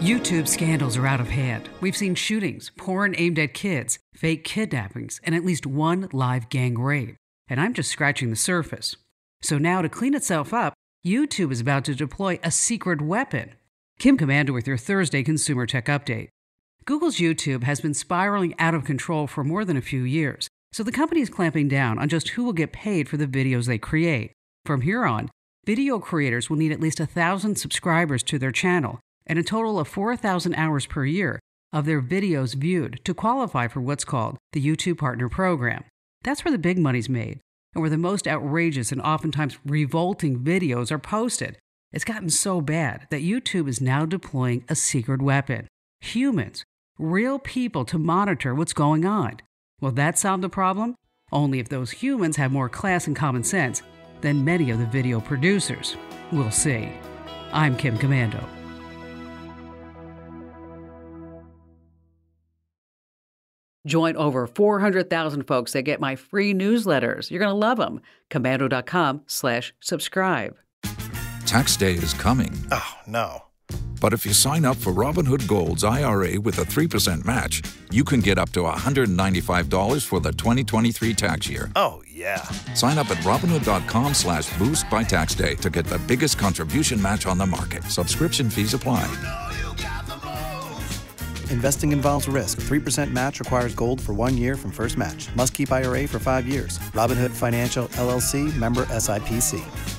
YouTube scandals are out of hand. We've seen shootings, porn aimed at kids, fake kidnappings, and at least one live gang rape. And I'm just scratching the surface. So now, to clean itself up, YouTube is about to deploy a secret weapon. Kim Komando with your Thursday Consumer Tech Update. Google's YouTube has been spiraling out of control for more than a few years, so the company is clamping down on just who will get paid for the videos they create. From here on, video creators will need at least 1,000 subscribers to their channel and a total of 4,000 hours per year of their videos viewed to qualify for what's called the YouTube Partner Program. That's where the big money's made and where the most outrageous and oftentimes revolting videos are posted. It's gotten so bad that YouTube is now deploying a secret weapon humans, real people to monitor what's going on. Will that solve the problem? Only if those humans have more class and common sense than many of the video producers. We'll see. I'm Kim Komando. Join over 400,000 folks that get my free newsletters. You're going to love them. Komando.com slash subscribe. Tax day is coming. Oh, no. But if you sign up for Robinhood Gold's IRA with a 3% match, you can get up to $195 for the 2023 tax year. Oh, yeah. Sign up at Robinhood.com slash boost by tax day to get the biggest contribution match on the market. Subscription fees apply. Investing involves risk. 3% match requires gold for one year from first match. Must keep IRA for five years. Robinhood Financial LLC member SIPC.